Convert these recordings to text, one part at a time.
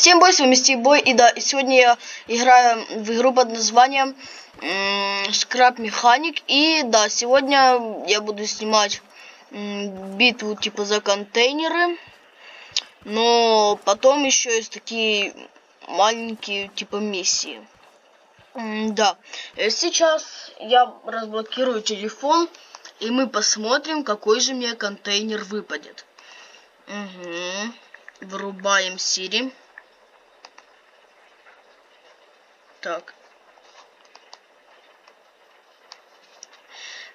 Всем бой, с вами Стивбой, и да, сегодня я играю в игру под названием Скраб Механик, и да, сегодня я буду снимать битву типа за контейнеры, но потом еще есть такие маленькие типа миссии. Да, э, сейчас я разблокирую телефон, и мы посмотрим, какой же мне контейнер выпадет. Угу. Врубаем Siri. Так.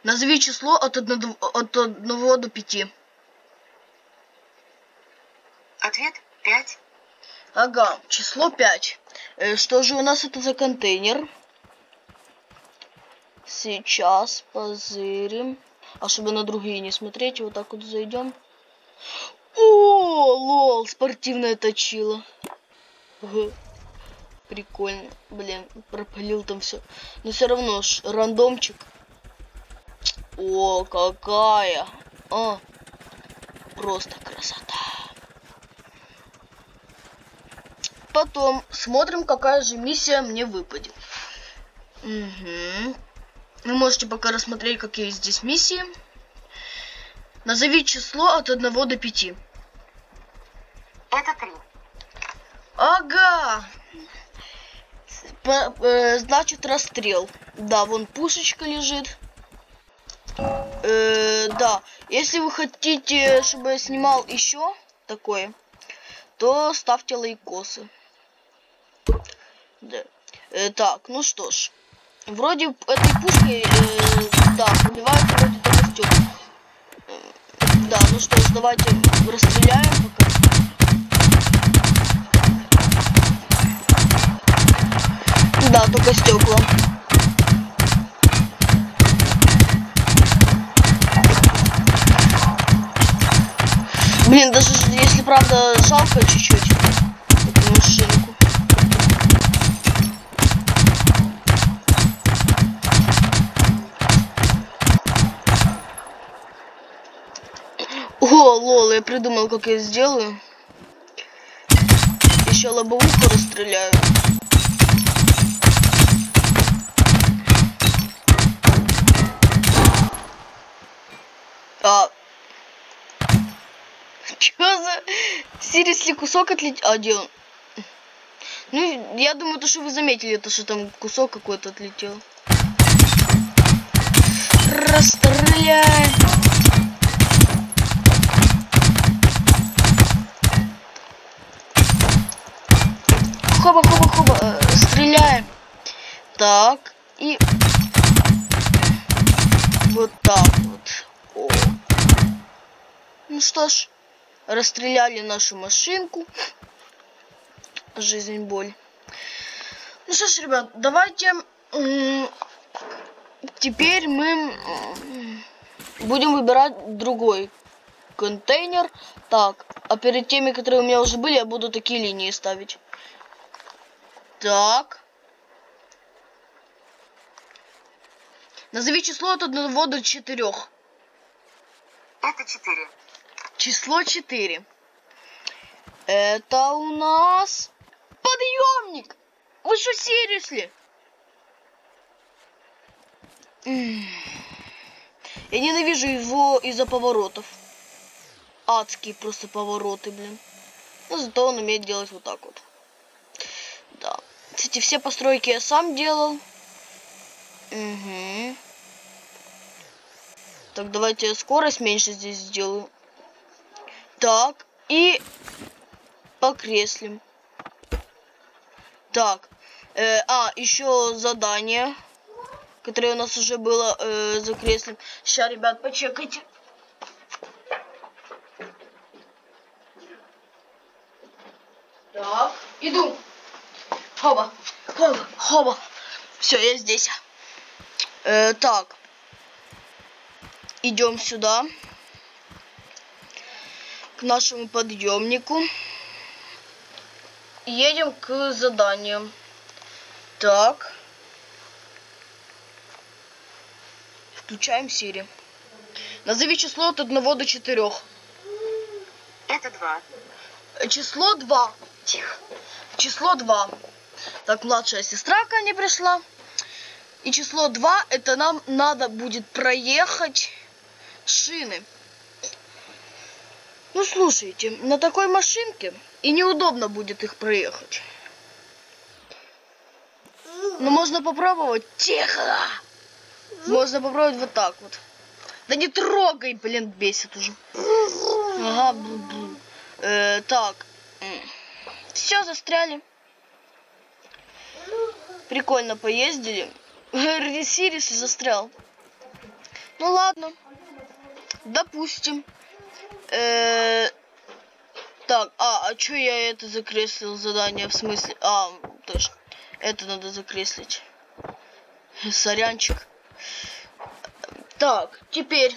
Назови число от 1, от 1 до 5. Ответ 5. Ага, число 5. Э, что же у нас это за контейнер? Сейчас позырим. А чтобы на другие не смотреть, вот так вот зайдем. О, лол, спортивная точила. Угу. Прикольно. Блин, пропалил там все. Но все равно ж рандомчик. О, какая. А, просто красота. Потом смотрим, какая же миссия мне выпадет. Угу. Вы можете пока рассмотреть, какие здесь миссии. Назови число от 1 до 5. Это 3. Ага. Э, значит, расстрел. Да, вон пушечка лежит. Э, да. Если вы хотите, чтобы я снимал еще такое, то ставьте лайкосы. Да. Э, так, ну что ж. Вроде этой пушкой, э, да, убивают вроде стекла. Э, да, ну что ж, давайте расстреляем пока. Да, только стекла. Блин, даже если правда жалко чуть-чуть эту машинку. О, лол, я придумал, как я сделаю. Еще лобовуху расстреляю. А... Чё за... Серьезно, кусок отлетел? А, где он? Ну, я думаю, то, что вы заметили, то, что там кусок какой-то отлетел. Расстреляй! Хоба, хоба, хоба, э, стреляем. Так, и вот так вот. О. Ну что ж, расстреляли нашу машинку. Жизнь боль. Ну что ж, ребят, давайте теперь мы будем выбирать другой контейнер. Так, а перед теми, которые у меня уже были, я буду такие линии ставить. Так. Назови число от 1 до 4. Это 4. Число 4. Это у нас подъемник. Вы что, серьезно? Я ненавижу его из-за поворотов. Адские просто повороты, блин. Но зато он умеет делать вот так вот. Да. Кстати, все постройки я сам делал. Угу. Так, давайте я скорость меньше здесь сделаю. Так, и покреслим. Так, э, а, еще задание, которое у нас уже было э, закреслим. Сейчас, ребят, почекайте. Так, иду. Хоба, хоба, хоба. Все, я здесь. Э, так. Идем сюда. К нашему подъемнику. Едем к заданиям. Так. Включаем Siri. Назови число от 1 до 4. Это 2. Число 2. Тихо. Число 2. Так, младшая сестра ко мне пришла. И число 2 это нам надо будет проехать шины. Ну, слушайте, на такой машинке и неудобно будет их проехать. Но можно попробовать. Тихо! Можно попробовать вот так вот. Да не трогай, блин, бесит уже. Ага, бу -бу. Э, так. Все, застряли. Прикольно поездили. Сирис застрял. Ну ладно. Допустим. Э, так, а, а что я это закреслил задание? В смысле? А, точно. Это надо закреслить. Сорянчик. Так, теперь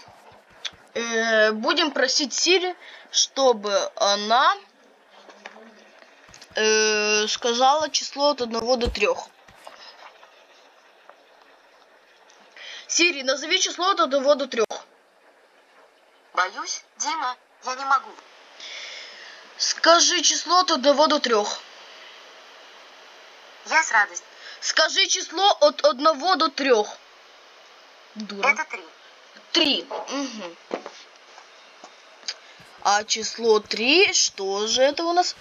э, будем просить Сири, чтобы она э, сказала число от 1 до 3. Сири, назови число от 1 до 3. Боюсь, Дима, я не могу. Скажи число от 1 до 3. Я с радостью. Скажи число от 1 до 3. Дура. Это три. Три. Угу. А число три, что же это у нас?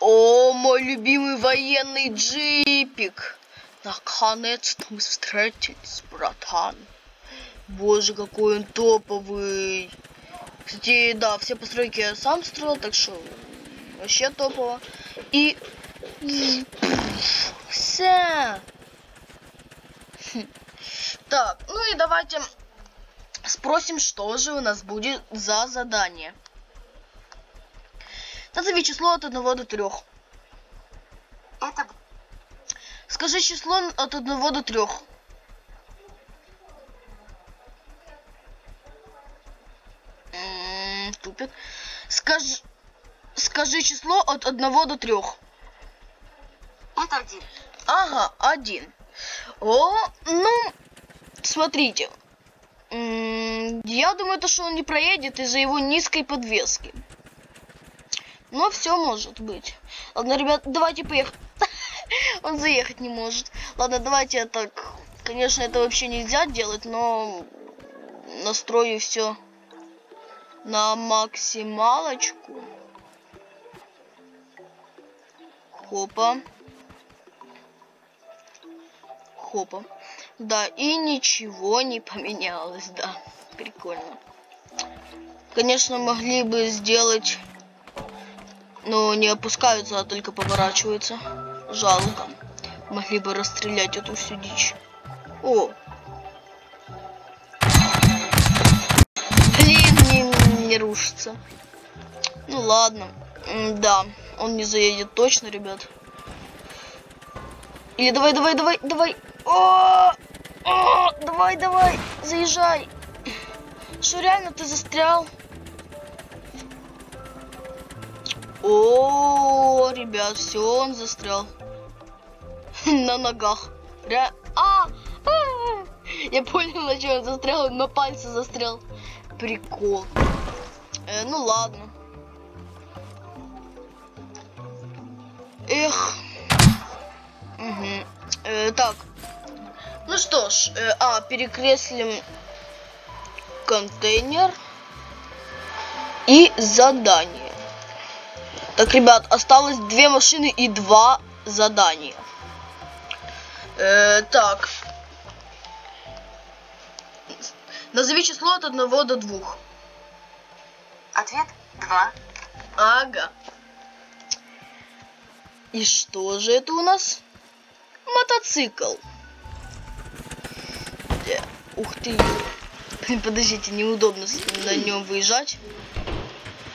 О, мой любимый военный джипик. Наконец-то мы встретились, братан. Боже, какой он топовый. Кстати, да, все постройки я сам строил, так что вообще топово. И... Все. Так, ну и давайте спросим, что же у нас будет за задание. Назови число от 1 до 3. Это Скажи число от 1 до 3. М, Тупик. Скажи, скажи число от 1 до 3. это один. Ага, один. О, ну, смотрите. Я думаю, то, что он не проедет из-за его низкой подвески. Но все может быть. Ладно, ребят, давайте поехать. Он заехать не может. Ладно, давайте я так. Конечно, это вообще нельзя делать, но настрою все на максималочку. Хопа. Хопа. Да, и ничего не поменялось, да. Прикольно. Конечно, могли бы сделать... Но не опускаются, а только поворачиваются. Жалко. Могли бы расстрелять эту всю дичь. О! Не, рушится. Ну ладно. Да, он не заедет точно, ребят. Или давай, давай, давай, давай. О! О! Давай, давай, заезжай. Что, реально ты застрял? О, ребят, все, он застрял. На ногах. Ре... А! а! Я понял, на чем он застрял. На пальце застрял. Прикол. Э, ну ладно. Эх. Мгм. Э, так. Ну что ж, э, а, перекреслим контейнер и задание. Так, ребят, осталось две машины и два задания. Э, так. Назови число от 1 до 2. Ответ два. Ага. И что же это у нас? Мотоцикл. Э, Ух ты. Подождите, неудобно на нем выезжать.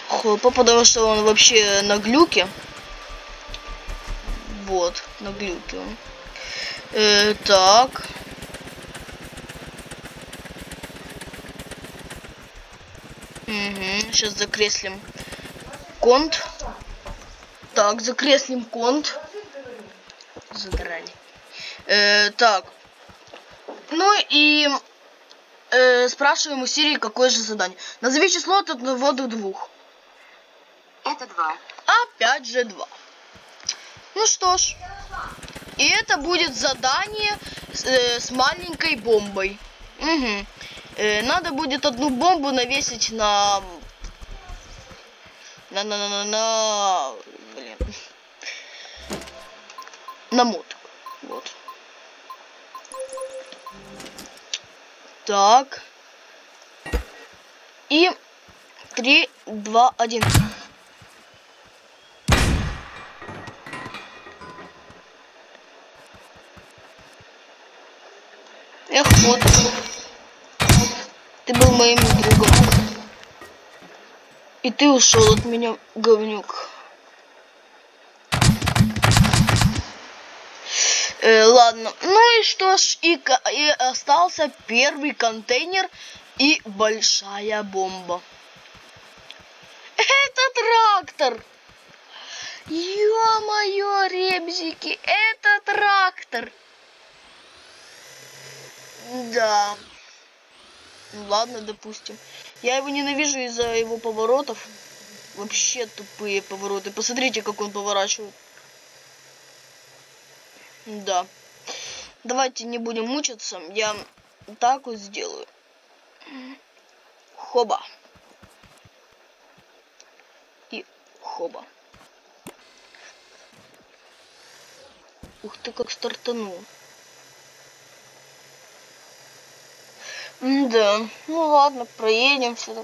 Хопа, потому что он вообще на глюке. Вот, на глюке он. Э, так. Угу, сейчас закреслим конт. Так, закреслим конт. Задрали. Э, так. Ну и э, спрашиваем у Сирии, какое же задание. Назови число от 1 до 2. Это два. Опять же 2. Ну что ж. И это будет задание с, э, с маленькой бомбой. Угу. Э, надо будет одну бомбу навесить на... На, на, на, на, на... Блин. На моток. Вот. Так. И... Три, два, один. Эх, вот. Ты был моим. И ты ушел от меня, говнюк. Э, ладно. Ну и что ж, и, и остался первый контейнер и большая бомба. Это трактор! Ё-моё, ребзики, это трактор! Да. Ладно, допустим. Я его ненавижу из-за его поворотов. Вообще тупые повороты. Посмотрите, как он поворачивает. Да. Давайте не будем мучиться. Я так вот сделаю. Хоба. И хоба. Ух ты, как стартанул. Да, ну ладно, проедем сюда.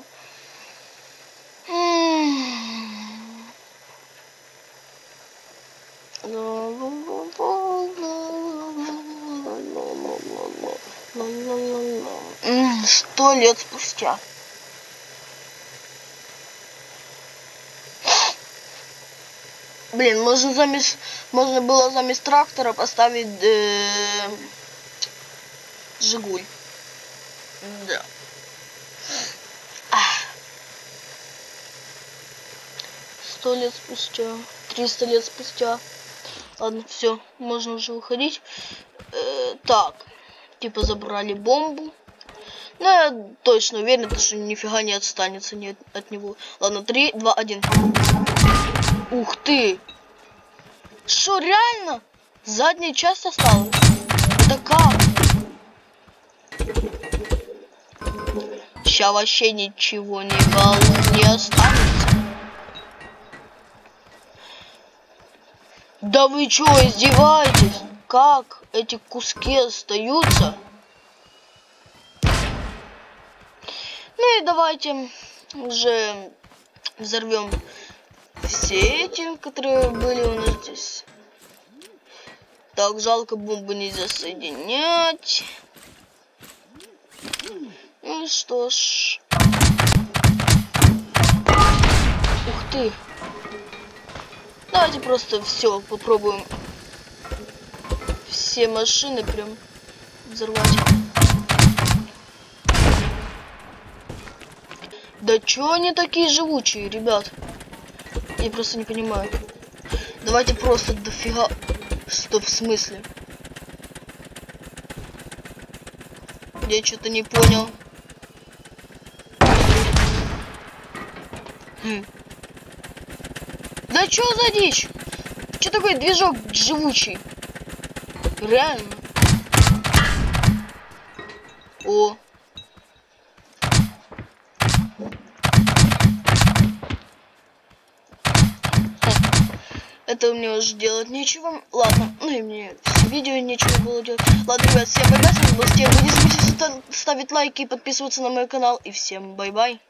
Сто лет спустя. Блин, можно замес, можно было замес трактора поставить э, Жигуль. Да. Сто лет спустя, триста лет спустя. Ладно, все, можно уже выходить. Э, так, типа забрали бомбу. Ну, я точно уверен, что нифига не отстанется не от, от него. Ладно, три, два, один. Ух ты! Что, реально? Задняя часть осталась? Это как? Сейчас вообще ничего не, вол... не останется. Да вы что, издеваетесь? Как эти куски остаются? Ну и давайте уже взорвем все эти, которые были у нас здесь. Так, жалко бомбу нельзя соединять. Ну что ж. Ух ты. Давайте просто все попробуем. Все машины прям взорвать. Да чё они такие живучие, ребят? Я просто не понимаю. Давайте просто дофига... Что в смысле? Я что-то не понял. Хм. Да что за дичь? Что такой движок живучий? Реально. О. Это мне уже делать нечего. Ладно, ну и мне видео нечего было делать. Ладно, ребят, всем bye-bye, с вами был Стив. Не забудьте ставить лайки и подписываться на мой канал. И всем bye-bye.